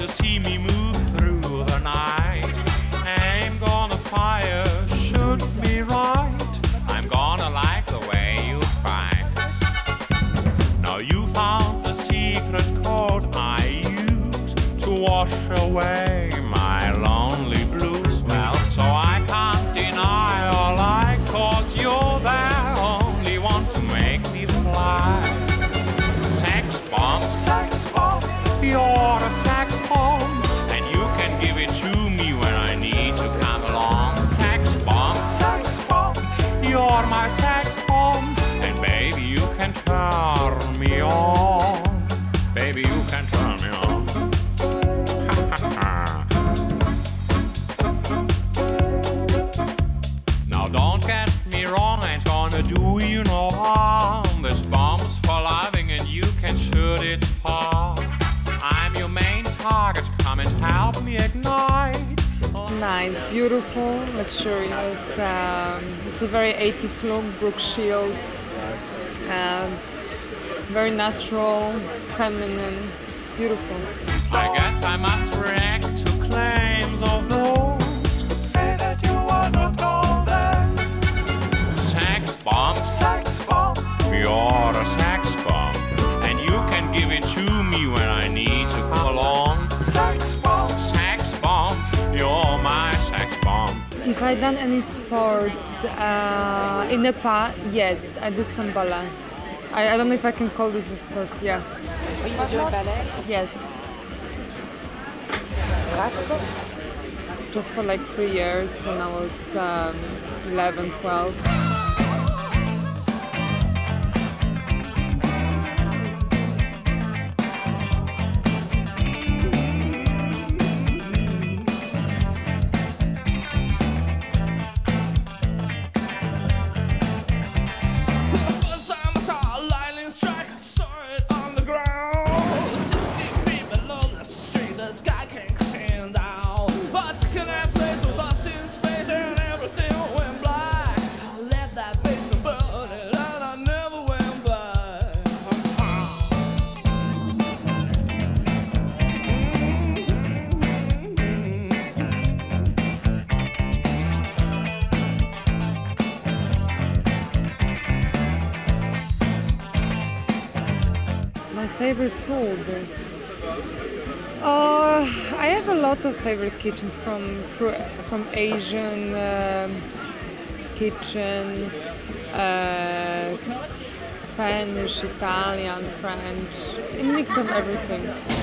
to see me move through the night. I'm gonna fire, shoot me right. I'm gonna like the way you. Now you found the secret code I to wash away my bomb, and baby you can turn me on. Baby you can turn me on. Now don't get me wrong, I ain't gonna do you no harm. This bomb's for loving and you can shoot it far. I'm your main target, come and help me ignite. Nice, beautiful, luxurious. Um, it's a very 80s look, Brooke Shield. Um, very natural, feminine. It's beautiful. I guess I must react to claims of those If I done any sports uh, in Nepal, yes, I did some ballet. I, I don't know if I can call this a sport. Yeah. Are you doing ballet? Yes. Classical? Just for like three years when I was um, 11, 12. My favorite food. Uh, I have a lot of favorite kitchens from from Asian um, kitchen, uh, Spanish, Italian, French, a mix of everything.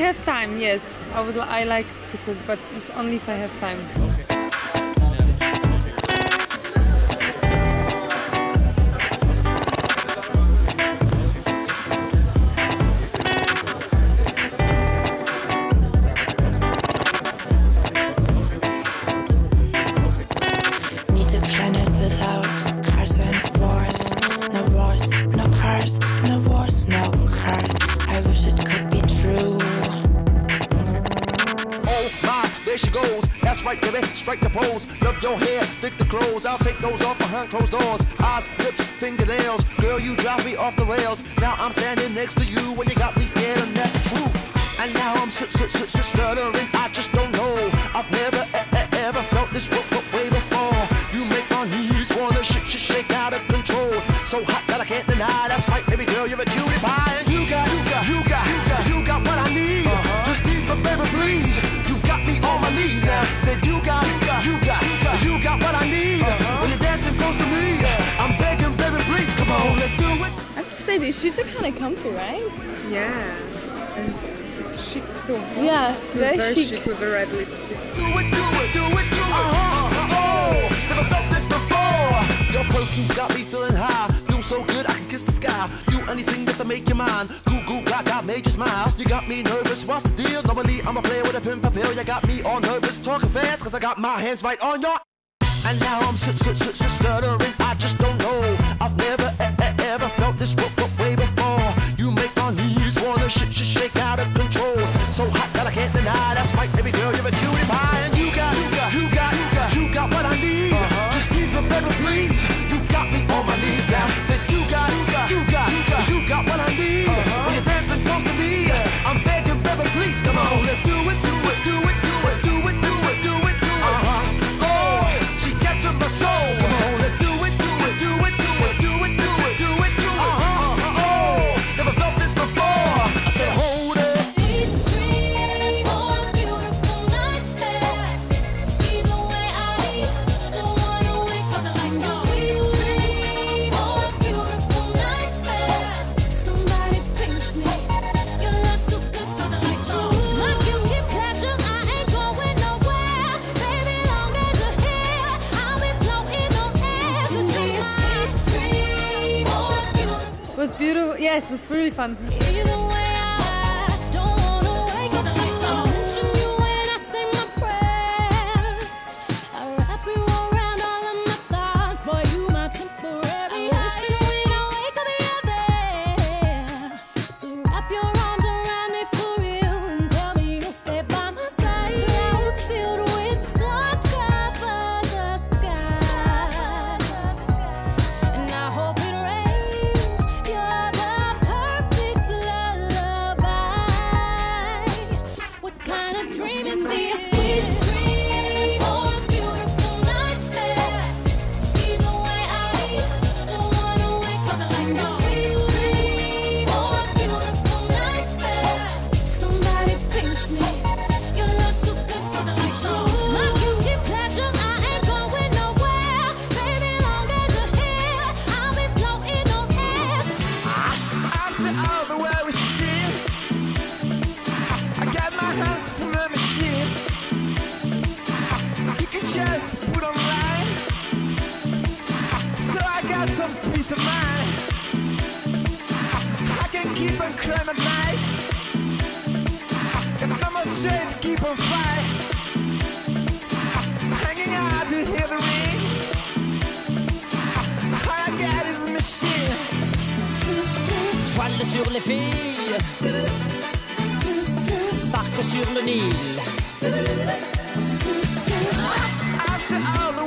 Have time, yes, I would. I like to cook, but only if I have time. strike the pose. Love your hair, thick the clothes. I'll take those off behind closed doors. Eyes, lips, fingernails. Girl, you drop me off the rails. Now I'm standing next to you when you got me scared, and that's the truth. And now I'm sit, sit, sit, sit, stuttering. I just don't know. I've never e e ever felt this way before. You make my knees wanna shake, shake, shake out of control. So hot that I can't deny. That's right, baby girl, you're a cutie pie, and you got, you got, you got, you got, you got what I need. Uh -huh. Just tease, my baby, please. You got me on my knees now. Said you got got, you got, you got, what I need. Uh-huh. When you're dancing close to me, uh, I'm begging, baby, please, come on, let's do it. I have to say these shoes are kind of comfy, right? Yeah. And chic too. Yeah, very, very chic. chic with the red lipstick. Do it, do it, do it, do it. Uh-huh. uh-huh, oh, never felt this before. Your perfume's got me feeling high. Feel so good I can kiss the sky. Do anything just to make you mine. Goo goo gaga made you smile. You got me nervous. What's the deal? Normally I'm a player a pimp pill. You got me all nervous, talking fast, cause I got my hands right on your. And now I'm s- s- s- stuttering. I just don't know. I've never e- e- ever felt this way before. You make my knees wanna sh- sh- it was really fun. keep on climbing, at night. If keep on fighting, hanging out to hear the ring. All I got is a machine. Voile sur les filles, barque sur le Nil. After all